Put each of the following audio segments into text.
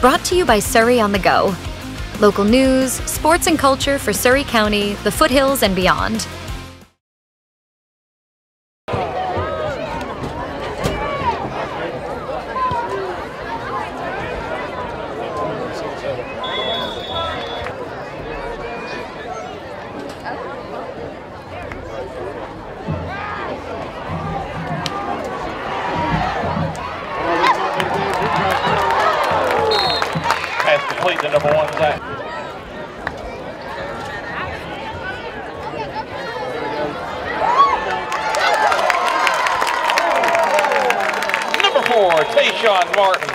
Brought to you by Surry on the Go. Local news, sports and culture for Surry County, the foothills, and beyond. Pass complete to number one, Zach. Number four, Tayshawn Martin.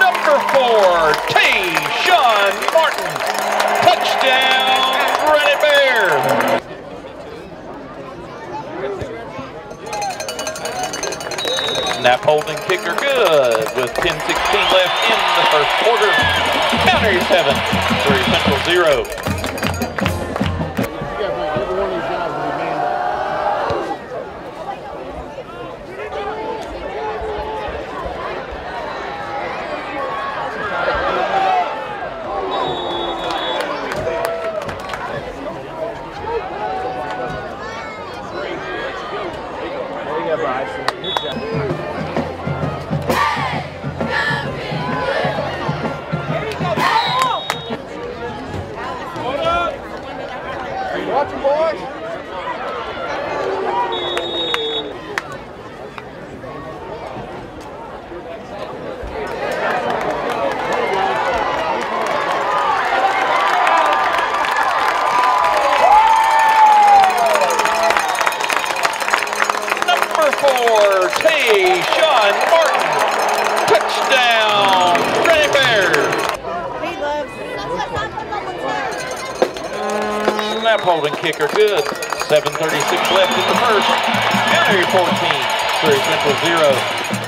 Number four, Tayshawn Martin. Touchdown, Granite Bears. Snap holding kicker good with 10-16 left in the first quarter. County 7, Surry Central 0. Snap holding kicker good. 7.36 left in the first. County 14, Surry Central 0.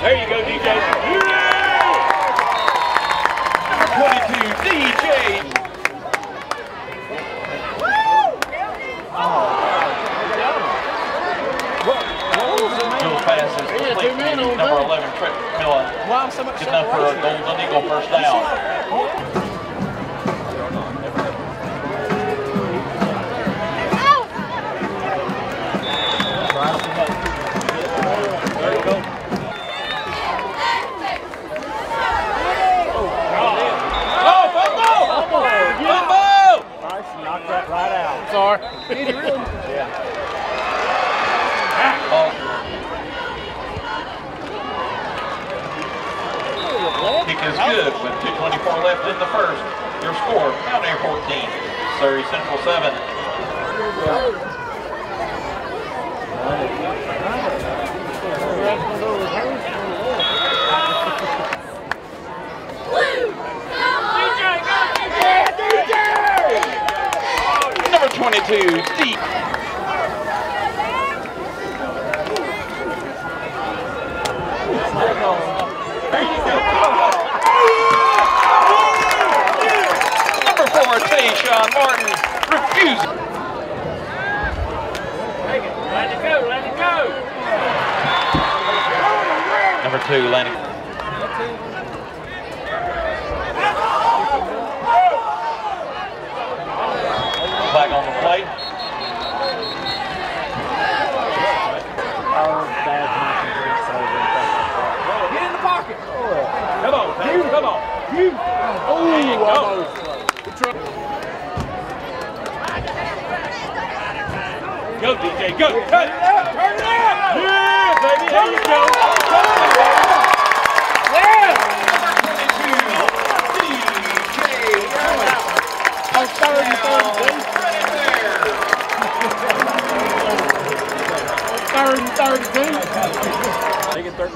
There you go, DJ. Number 22, DJ. Dual passes complete. Number 11, Trent Miller. Good enough for a Golden Eagle first down. Out. Sorry. Kick is good with 2.24 left in the first. Your score, County 14, Surry Central 7. Number 22, Steve. Number four, Tayshawn Martin, refusing. Let it go, let it go. Number two, Lanny.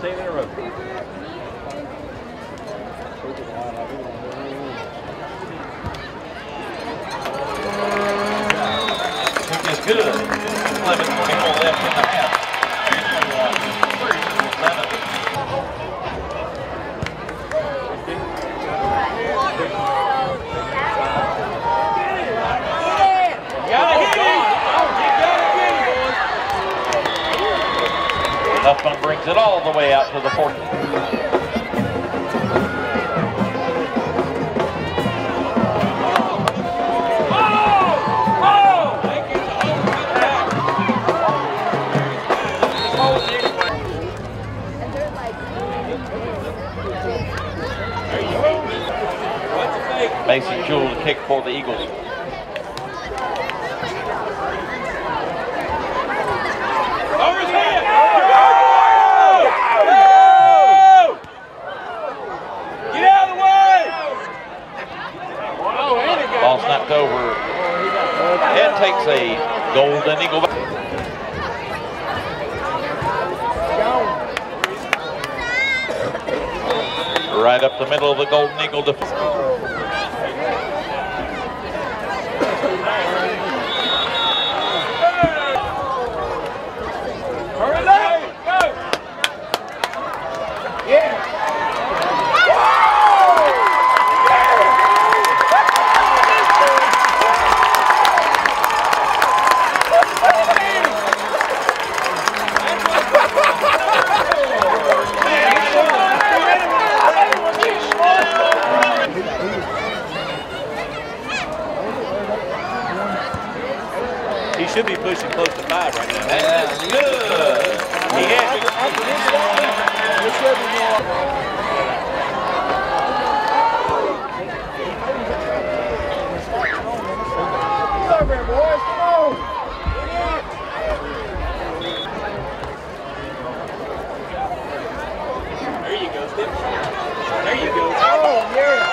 16 in a row. Which is good. 11 left it all the way out to the 40. should be pushing close to five right now. That is good. Yeah. He had There you go. Oh, yeah.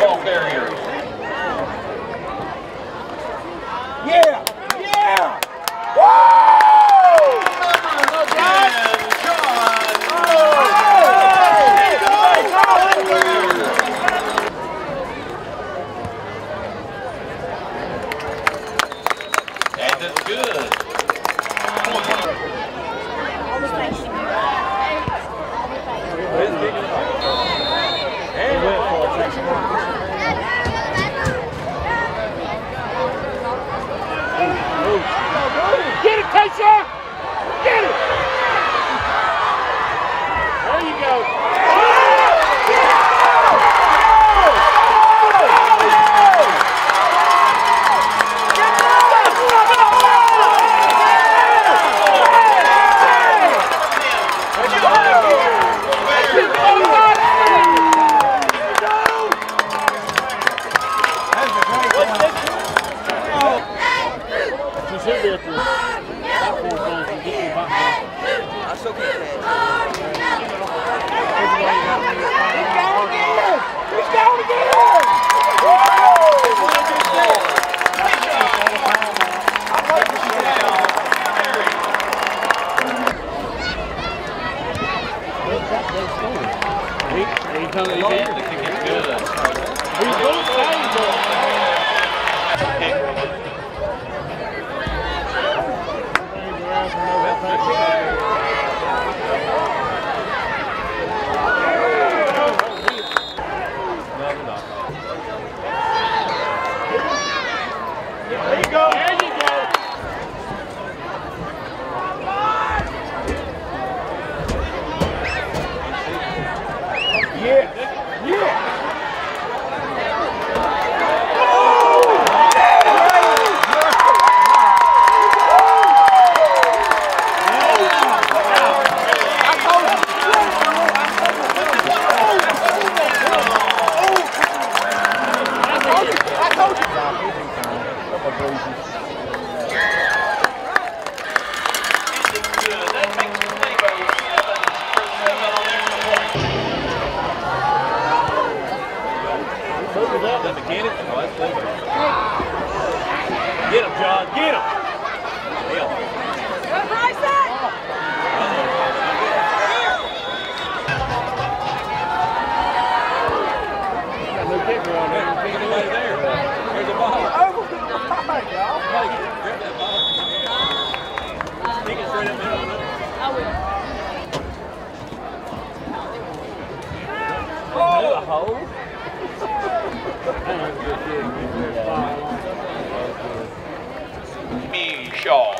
wall barrier. Get him. Shaw.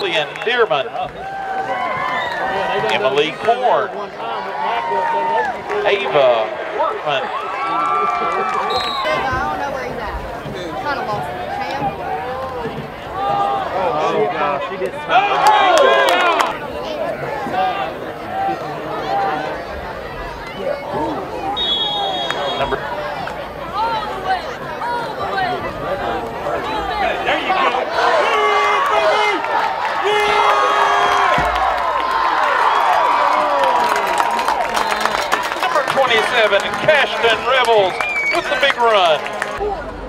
Lillian Dearman. Emily Korn. Ava Workman. Oh, gosh, she gets. Oh, seven, Cashton Rebels with the big run.